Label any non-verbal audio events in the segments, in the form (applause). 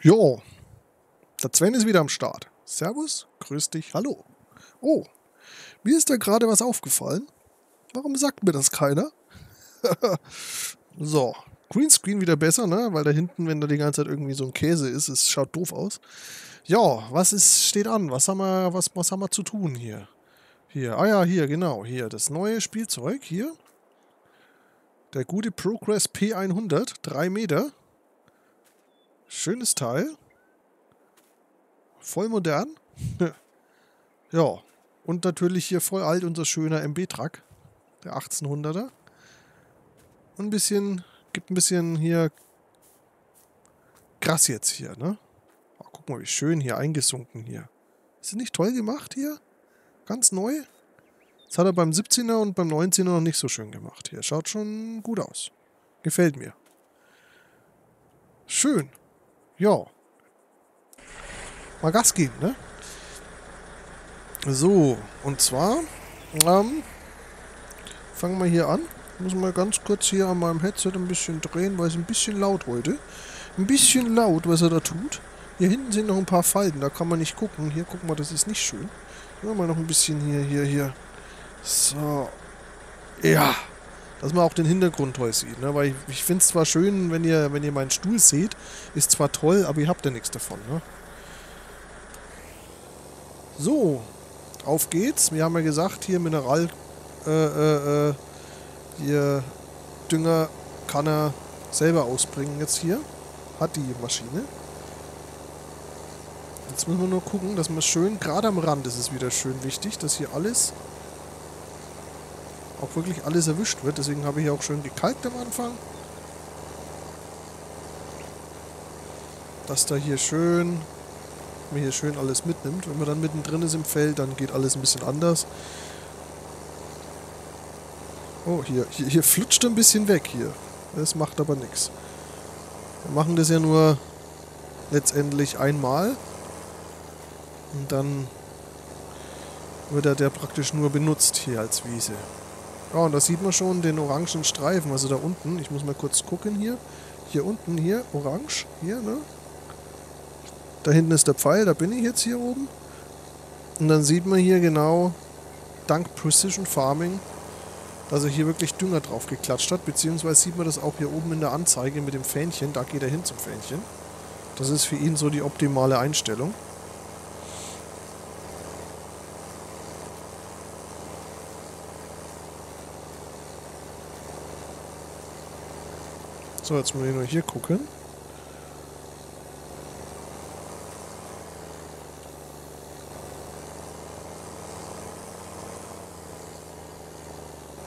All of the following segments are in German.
Jo, der Sven ist wieder am Start. Servus, grüß dich, hallo. Oh, mir ist da gerade was aufgefallen. Warum sagt mir das keiner? (laughs) so, Greenscreen wieder besser, ne? Weil da hinten, wenn da die ganze Zeit irgendwie so ein Käse ist, es schaut doof aus. Ja, was ist, steht an? Was haben wir, was, was haben wir zu tun hier? Hier, ah ja, hier, genau, hier, das neue Spielzeug, hier. Der gute Progress P100, 3 Meter. Schönes Teil. Voll modern. (laughs) ja, und natürlich hier voll alt unser schöner MB-Truck, der 1800er. Und ein bisschen gibt ein bisschen hier krass jetzt hier, ne? Oh, guck mal, wie schön hier eingesunken hier. Ist das nicht toll gemacht hier? Ganz neu? Das hat er beim 17er und beim 19er noch nicht so schön gemacht hier. Schaut schon gut aus. Gefällt mir. Schön. Ja. Mal Gas geben, ne? So, und zwar ähm, fangen wir hier an muss mal ganz kurz hier an meinem Headset ein bisschen drehen, weil es ein bisschen laut heute. Ein bisschen laut, was er da tut. Hier hinten sind noch ein paar Falten, da kann man nicht gucken. Hier, guck mal, das ist nicht schön. Hier mal noch ein bisschen hier, hier, hier. So. Ja. Dass man auch den Hintergrund toll sieht, ne? Weil ich, ich finde es zwar schön, wenn ihr, wenn ihr meinen Stuhl seht, ist zwar toll, aber ihr habt ja nichts davon, ne? So. Auf geht's. Wir haben ja gesagt, hier Mineral, äh, äh, äh, hier Dünger kann er selber ausbringen jetzt hier. Hat die Maschine. Jetzt müssen wir nur gucken, dass man schön, gerade am Rand ist es wieder schön wichtig, dass hier alles, auch wirklich alles erwischt wird. Deswegen habe ich auch schön gekalkt am Anfang. Dass da hier schön, man hier schön alles mitnimmt. Wenn man dann mittendrin ist im Feld, dann geht alles ein bisschen anders. Oh, hier, hier, hier flutscht ein bisschen weg hier. Das macht aber nichts. Wir machen das ja nur letztendlich einmal. Und dann wird er der praktisch nur benutzt hier als Wiese. Ja, und da sieht man schon den orangen Streifen, also da unten. Ich muss mal kurz gucken hier. Hier unten, hier, orange, hier, ne? Da hinten ist der Pfeil, da bin ich jetzt hier oben. Und dann sieht man hier genau, dank Precision Farming, dass er hier wirklich Dünger drauf geklatscht hat, beziehungsweise sieht man das auch hier oben in der Anzeige mit dem Fähnchen, da geht er hin zum Fähnchen. Das ist für ihn so die optimale Einstellung. So, jetzt muss ich nur hier gucken.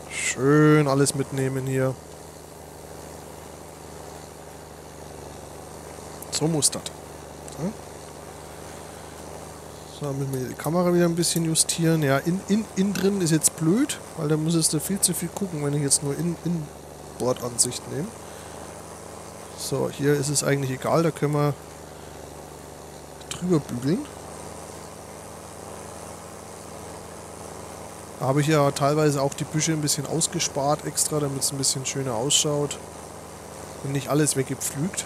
Schön alles mitnehmen hier. So muss das. So. Dann müssen wir die Kamera wieder ein bisschen justieren. Ja, in, in, in drin ist jetzt blöd, weil da müsstest du viel zu viel gucken, wenn ich jetzt nur in, in Bordansicht nehme. So, hier ist es eigentlich egal, da können wir drüber bügeln. Da habe ich ja teilweise auch die Büsche ein bisschen ausgespart extra, damit es ein bisschen schöner ausschaut. Und nicht alles weggepflügt.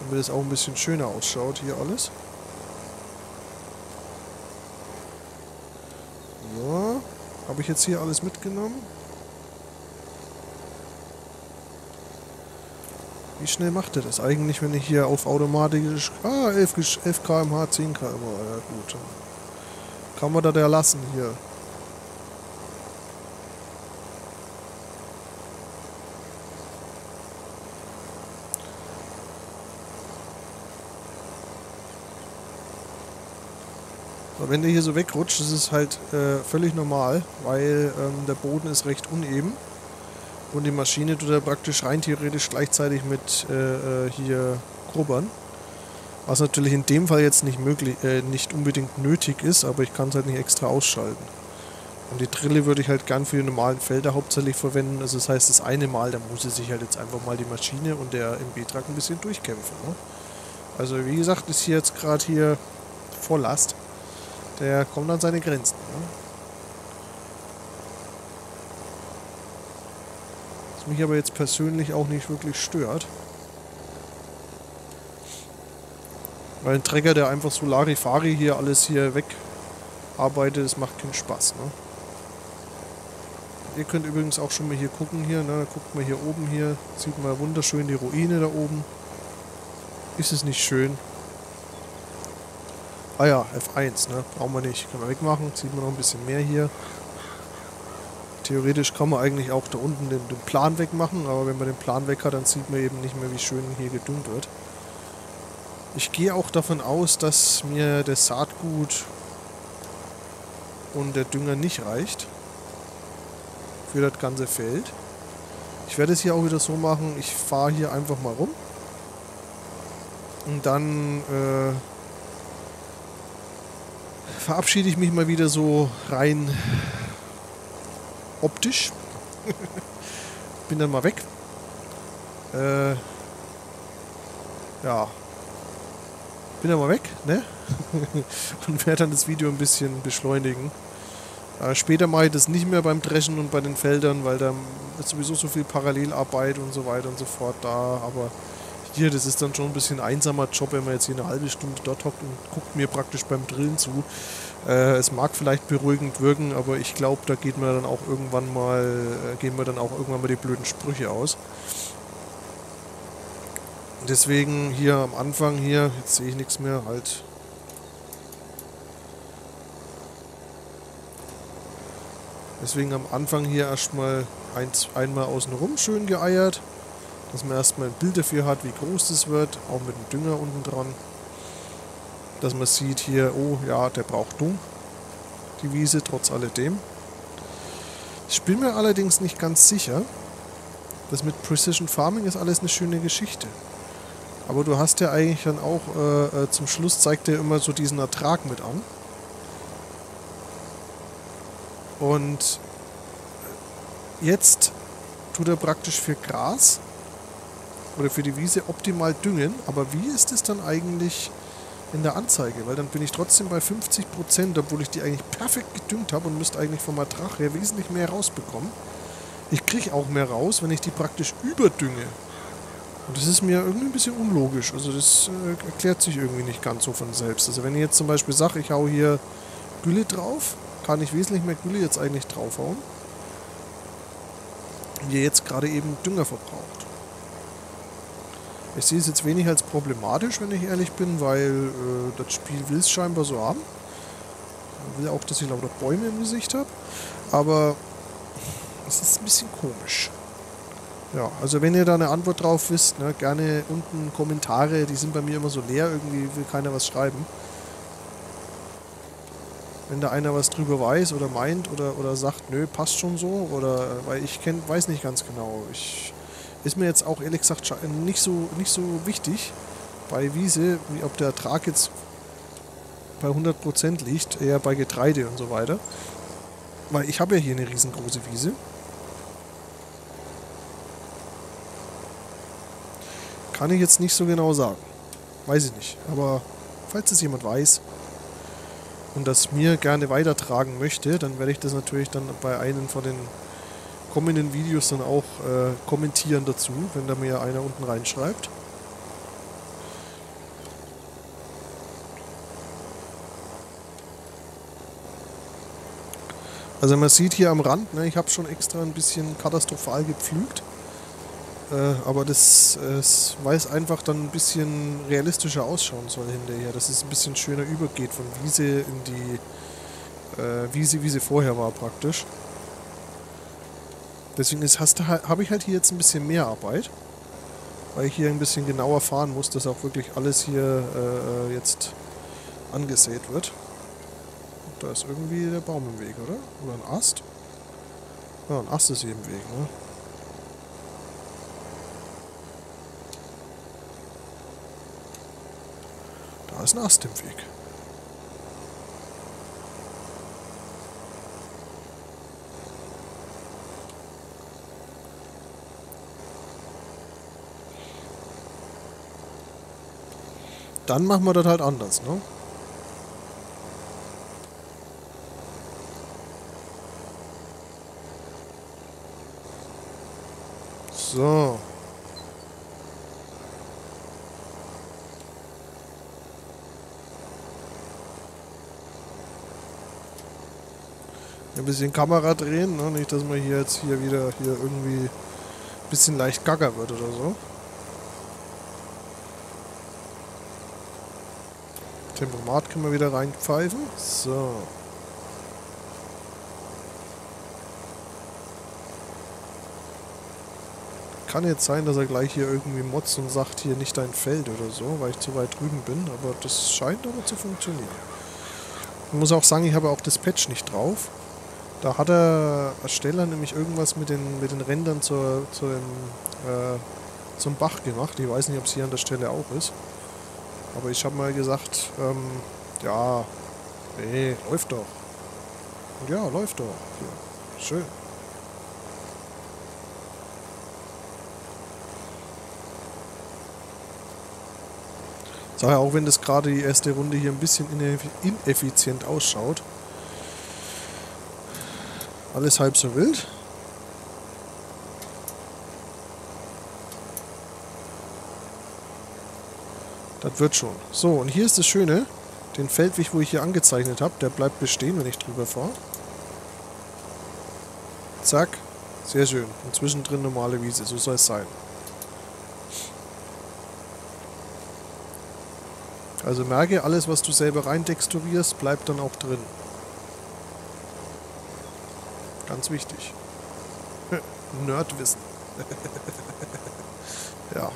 Damit es auch ein bisschen schöner ausschaut hier alles. So. Habe ich jetzt hier alles mitgenommen? Wie schnell macht er das eigentlich, wenn ich hier auf automatisch... Ah, 11, 11 km/h, 10 km/h. Ja gut. Kann man das ja lassen hier. wenn der hier so wegrutscht, ist es halt äh, völlig normal, weil ähm, der Boden ist recht uneben. Und die Maschine tut er praktisch rein theoretisch gleichzeitig mit äh, äh, hier grubbern. Was natürlich in dem Fall jetzt nicht möglich, äh, nicht unbedingt nötig ist, aber ich kann es halt nicht extra ausschalten. Und die Drille würde ich halt gern für die normalen Felder hauptsächlich verwenden. Also das heißt, das eine Mal, da muss sich halt jetzt einfach mal die Maschine und der MB-Truck ein bisschen durchkämpfen. Ne? Also wie gesagt, ist hier jetzt gerade hier Volllast. Der kommt an seine Grenzen. Ne? Mich aber jetzt persönlich auch nicht wirklich stört. Weil ein Trecker, der einfach so Larifari hier alles hier wegarbeitet, das macht keinen Spaß. Ne? Ihr könnt übrigens auch schon mal hier gucken hier. Ne? Guckt mal hier oben hier. Sieht man wunderschön die Ruine da oben. Ist es nicht schön? Ah ja, F1, ne? Brauchen wir nicht. Können wir wegmachen. Sieht man noch ein bisschen mehr hier. Theoretisch kann man eigentlich auch da unten den, den, Plan wegmachen, aber wenn man den Plan weg hat, dann sieht man eben nicht mehr, wie schön hier gedüngt wird. Ich gehe auch davon aus, dass mir das Saatgut und der Dünger nicht reicht für das ganze Feld. Ich werde es hier auch wieder so machen, ich fahre hier einfach mal rum und dann äh, verabschiede ich mich mal wieder so rein optisch. (laughs) Bin dann mal weg. Äh, ja. Bin dann mal weg, ne? (laughs) und werde dann das Video ein bisschen beschleunigen. Äh, später mache ich das nicht mehr beim Dreschen und bei den Feldern, weil da ist sowieso so viel Parallelarbeit und so weiter und so fort da. Aber hier, das ist dann schon ein bisschen einsamer Job, wenn man jetzt hier eine halbe Stunde dort hockt und guckt mir praktisch beim Drillen zu. Äh, es mag vielleicht beruhigend wirken, aber ich glaube, da geht man dann auch irgendwann mal, äh, gehen wir dann auch irgendwann mal die blöden Sprüche aus. Deswegen hier am Anfang hier, jetzt sehe ich nichts mehr, halt. Deswegen am Anfang hier erstmal ein, einmal außenrum schön geeiert dass man erstmal ein Bild dafür hat, wie groß das wird, auch mit dem Dünger unten dran. Dass man sieht hier, oh ja, der braucht Dung, die Wiese, trotz alledem. Ich bin mir allerdings nicht ganz sicher. Das mit Precision Farming ist alles eine schöne Geschichte. Aber du hast ja eigentlich dann auch, äh, äh zum Schluss zeigt er immer so diesen Ertrag mit an. Und jetzt tut er praktisch für Gras oder für die Wiese optimal düngen. Aber wie ist es dann eigentlich in der Anzeige? Weil dann bin ich trotzdem bei 50%, obwohl ich die eigentlich perfekt gedüngt habe und müsste eigentlich vom Ertrag her wesentlich mehr rausbekommen. Ich kriege auch mehr raus, wenn ich die praktisch überdünge. Und das ist mir irgendwie ein bisschen unlogisch. Also das äh, erklärt sich irgendwie nicht ganz so von selbst. Also wenn ich jetzt zum Beispiel sage, ich hau hier Gülle drauf, kann ich wesentlich mehr Gülle jetzt eigentlich draufhauen. Und ihr jetzt gerade eben Dünger verbraucht. Ich sehe es jetzt wenig als problematisch, wenn ich ehrlich bin, weil äh, das Spiel will es scheinbar so haben. Will auch, dass ich lauter Bäume im Gesicht habe. Aber es ist ein bisschen komisch. Ja, also wenn ihr da eine Antwort drauf wisst, ne, gerne unten Kommentare, die sind bei mir immer so leer, irgendwie will keiner was schreiben. Wenn da einer was drüber weiß oder meint oder, oder sagt, nö, passt schon so, oder weil ich kenn, weiß nicht ganz genau. Ich ist mir jetzt auch ehrlich gesagt nicht so, nicht so wichtig bei Wiese, wie ob der Ertrag jetzt bei 100% liegt, eher bei Getreide und so weiter. Weil ich habe ja hier eine riesengroße Wiese. Kann ich jetzt nicht so genau sagen. Weiß ich nicht. Aber falls es jemand weiß und das mir gerne weitertragen möchte, dann werde ich das natürlich dann bei einem von den kommenden Videos dann auch äh, kommentieren dazu, wenn da mir einer unten reinschreibt. Also man sieht hier am Rand, ne, ich habe schon extra ein bisschen katastrophal gepflügt. Äh, aber das äh, weiß einfach dann ein bisschen realistischer ausschauen soll hinterher, dass es ein bisschen schöner übergeht von Wiese in die äh, Wiese, wie sie vorher war praktisch. Deswegen habe ich halt hier jetzt ein bisschen mehr Arbeit, weil ich hier ein bisschen genauer fahren muss, dass auch wirklich alles hier äh, jetzt angesät wird. Und da ist irgendwie der Baum im Weg, oder? Oder ein Ast? Ja, ein Ast ist hier im Weg, ne? Da ist ein Ast im Weg. Dann machen wir das halt anders, ne? So. Ein bisschen Kamera drehen, ne? nicht, dass man hier jetzt hier wieder hier irgendwie ein bisschen leicht gaga wird oder so. Tempomat können wir wieder reinpfeifen. So. Kann jetzt sein, dass er gleich hier irgendwie motzt und sagt, hier nicht dein Feld oder so, weil ich zu weit drüben bin, aber das scheint aber zu funktionieren. Ich muss auch sagen, ich habe auch das Patch nicht drauf. Da hat der Ersteller nämlich irgendwas mit den, mit den Rändern zur, zu dem, äh, zum Bach gemacht. Ich weiß nicht, ob es hier an der Stelle auch ist. Aber ich habe mal gesagt, ähm, ja, nee, läuft doch. Ja, läuft doch. Ja, schön. Sag ja auch, wenn das gerade die erste Runde hier ein bisschen ineffizient ausschaut. Alles halb so wild. Das wird schon. So, und hier ist das Schöne. Den Feldweg, wo ich hier angezeichnet habe, der bleibt bestehen, wenn ich drüber fahre. Zack. Sehr schön. Und zwischendrin normale Wiese. So soll es sein. Also merke, alles, was du selber rein texturierst, bleibt dann auch drin. Ganz wichtig. (laughs) Nerdwissen. (laughs) ja.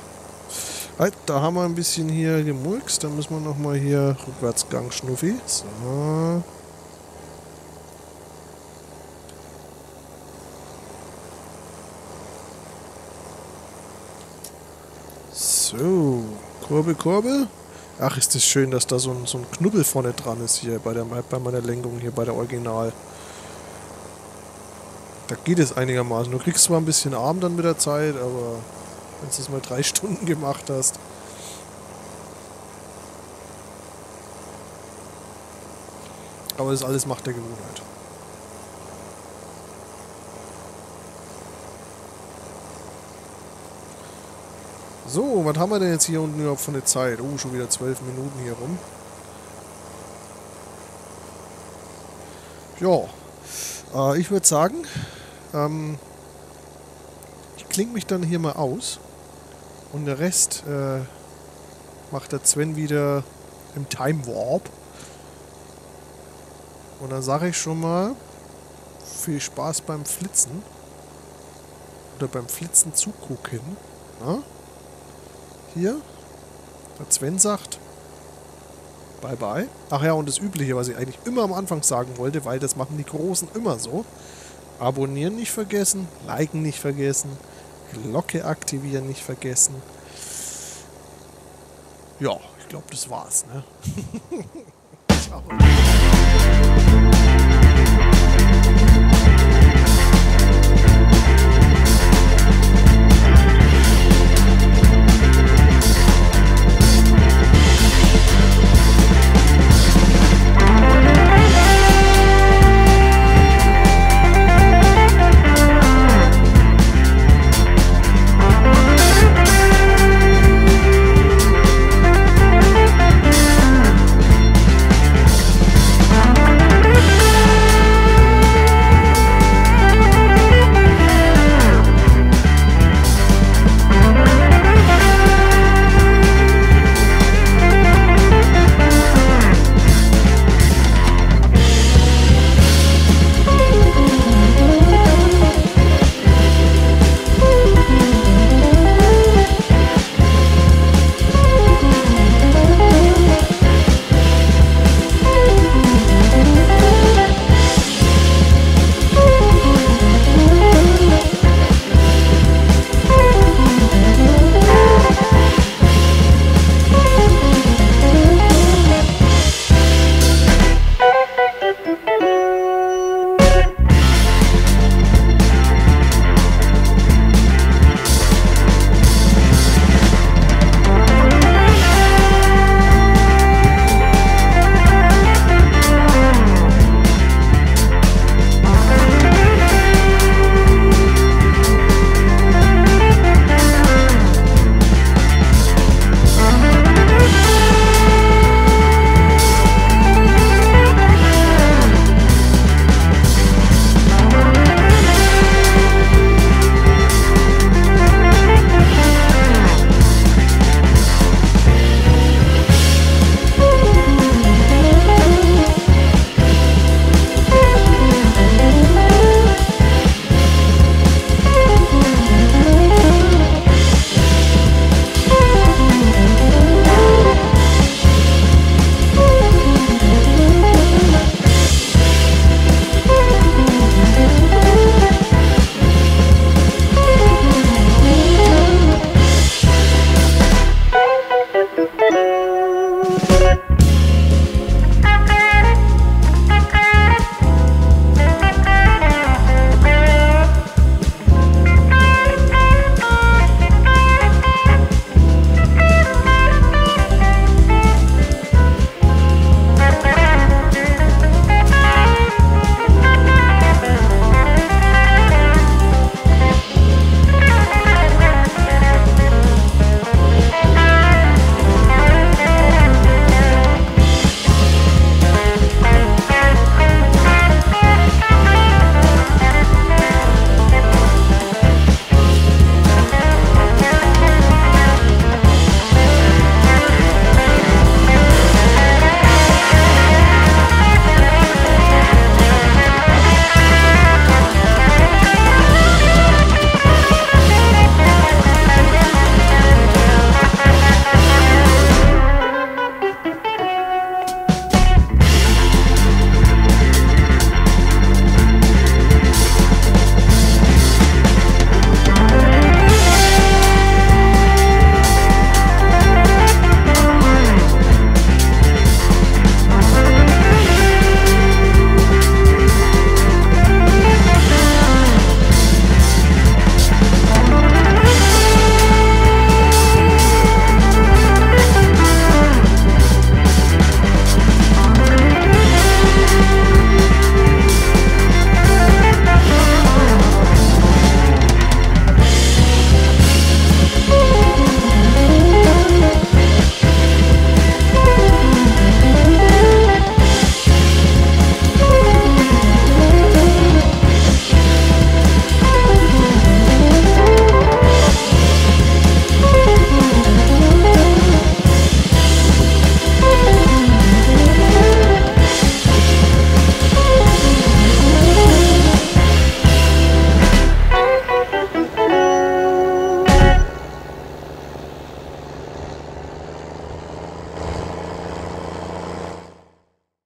Halt, da haben wir ein bisschen hier gemulkst. Dann müssen wir nochmal hier Rückwärtsgang Schnuffi. So. So. Kurbel, Kurbel. Ach, ist das schön, dass da so ein, so ein Knubbel vorne dran ist hier bei, der, bei meiner Lenkung, hier bei der Original. Da geht es einigermaßen. Du kriegst zwar ein bisschen arm dann mit der Zeit, aber wenn du es mal drei (laughs) Stunden gemacht hast. Aber das alles macht der Gewohnheit. So, was haben wir denn jetzt hier unten überhaupt von der Zeit? Oh, schon wieder zwölf Minuten hier rum. Ja, äh, ich würde sagen, ähm, ich klinge mich dann hier mal aus. Und der Rest äh, macht der Sven wieder im Time Warp. Und dann sage ich schon mal, viel Spaß beim Flitzen. Oder beim Flitzen zugucken. Na? Hier. Der Sven sagt, bye bye. Ach ja, und das Übliche, was ich eigentlich immer am Anfang sagen wollte, weil das machen die Großen immer so. Abonnieren nicht vergessen, liken nicht vergessen, Glocke aktivieren nicht vergessen. Ja, ich glaube, das war's. Ne? (laughs) Ciao.